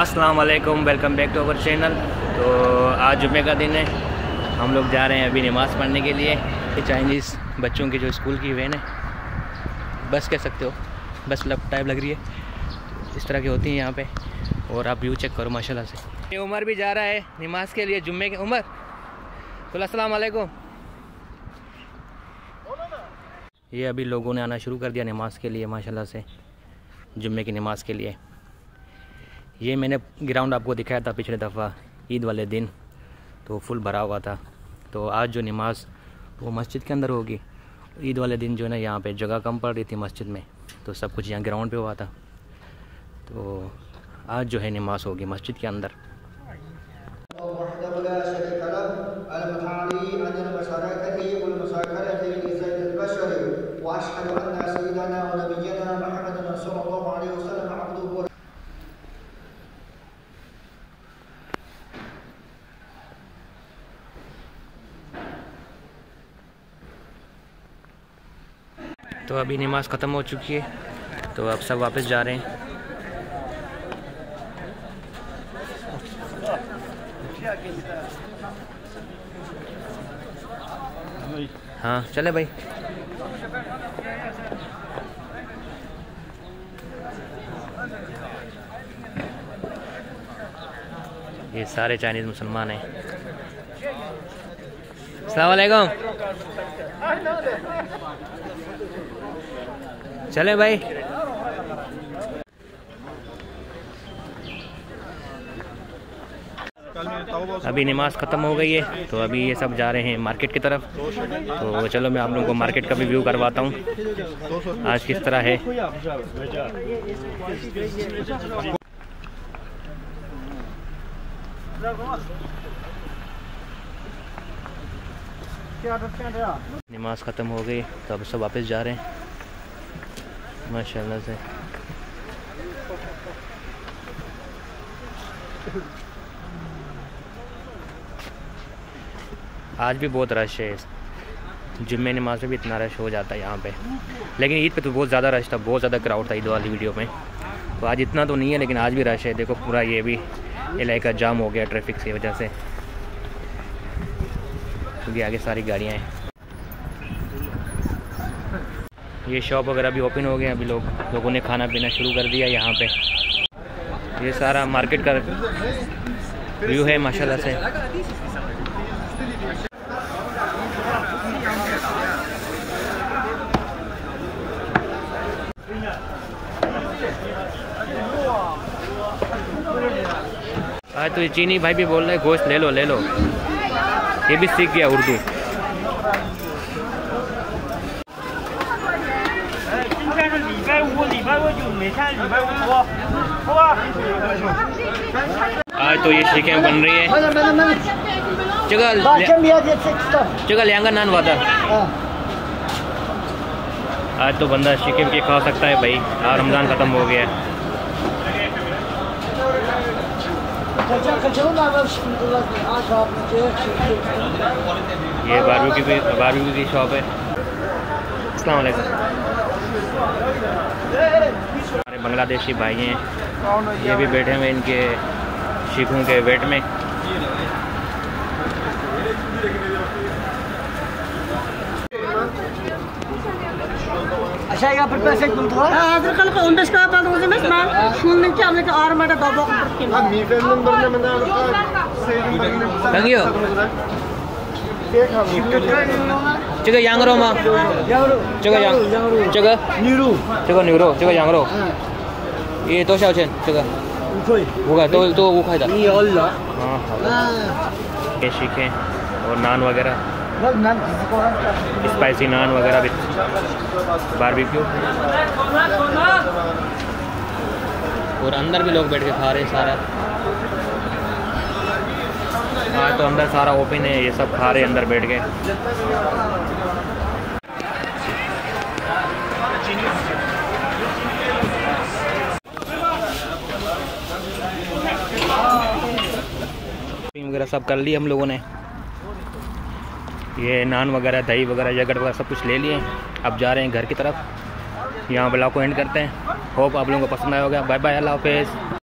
अस्सलाम वालेकुम welcome back to our channel तो आज जुमे का दिन है। हम लोग जा रहे हैं अभी नमाज़ पढ़ने के लिए। ये चाइनीज़ बच्चों की जो स्कूल की वैन है। बस कह सकते हो। बस लग टाइप लग रही है। इस तरह की होती है यहाँ पे। और आप व्यू चेक करो, माशाल्लाह से। ये उमर भी जा रहा है नमाज़ के लिए, जुम्मे के, उमर। अस्सलाम वालेकुम ये अभी लोगों ने आना शुरू कर दिया नमाज़ के लिए, माशाल्लाह से। जुम्मे की नमाज़ के लिए। ये मैंने ग्राउंड आपको दिखाया था पिछले दफ़ा, ईद वाले दिन। तो फुल भरा हुआ था। तो आज जो नमाज़, वो मस्जिद के अंदर होगी। ईद वाले दिन जो है ना, यहाँ पे जगह कम पड़ रही थी मस्जिद में। तो सब कुछ यहाँ ग्राउंड पे हुआ था। तो आज जो है नमाज़ होगी मस्जिद के अंदर। तो अभी नमाज़ ख़त्म हो चुकी है तो अब सब वापस जा रहे हैं। हाँ चले भाई। ये सारे चाइनीज़ मुसलमान हैं। अलैक्म चले भाई। अभी नमाज़ ख़त्म हो गई है तो अभी ये सब जा रहे हैं मार्केट की तरफ़। तो चलो मैं आप लोगों को मार्केट का भी व्यू करवाता हूँ। आज किस तरह है? नमाज़ ख़त्म हो गई तो अब सब वापस जा रहे हैं। माशाल्लाह से। आज भी बहुत रश है जुम्मे नमाज़ में भी इतना रश हो जाता है यहाँ पे। लेकिन ईद पे तो बहुत ज़्यादा रश था, बहुत ज़्यादा क्राउड था ईद वाली वीडियो में। तो आज इतना तो नहीं है, लेकिन आज भी रश है। देखो, पूरा ये भी इलाका जाम हो गया ट्रैफ़िक की वजह से। क्योंकि आगे सारी गाड़ियाँ हैं। ये शॉप वगैरह भी ओपन हो गए अभी लोग। लोगों ने खाना पीना शुरू कर दिया यहाँ पे। ये सारा मार्केट का व्यू है, माशाल्लाह से। आज तो ये चीनी भाई भी बोल रहे हैं, गोश्त ले लो ले लो। ये भी सीख गया उर्दू। आज तो ये शिकें बन रही है। जगह जगह लहंगा नान वादा। आज तो बंदा शिकें के खा सकता है भाई। आज रमज़ान ख़त्म हो गया है। ये बारबू की भी बारबू की शॉप है। अस्सलाम वालेकुम। हमारे बांग्लादेशी भाई हैं। ये भी बैठे हुए इनके सिखों के वेट में। अच्छा यार पैसे दूँगा तो? हाँ, आज हाँ, कल को 19 का बात हो गई मैं स्कूल में क्या मैं आर्मी का दबाव हाँ। मीटर नंबर में मैंने रखा है सही नंबर 这个羊肉吗？羊肉。这个羊，这个牛肉，这个牛肉，这个羊肉。嗯。也多少钱？这个？五块。五块，都都五块的。你要了。嗯，好的。也是看，और नान वगैरह स्पाइसी नान वगैरह भी बारबेक्यू और अंदर भी लोग बैठ के खा रहे हैं सारा हाँ तो अंदर सारा ओपन है, ये सब खा रहे अंदर बैठ के। वगैरह सब कर लिए हम लोगों ने। ये नान वगैरह, दही वगैरह जगट वगैरह सब कुछ ले लिए। अब जा रहे हैं घर की तरफ़। यहाँ ब्लॉग को एंड करते हैं। होप आप लोगों को पसंद आया होगा। बाय बाय अल्लाह हाफिज़